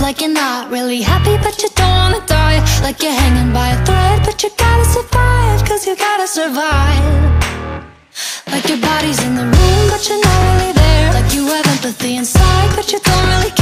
Like you're not really happy but you don't wanna die. Like you're hanging by a thread but you gotta survive Cause you gotta survive. Like your body's in the room but you're not really there. Like you have empathy inside but you don't really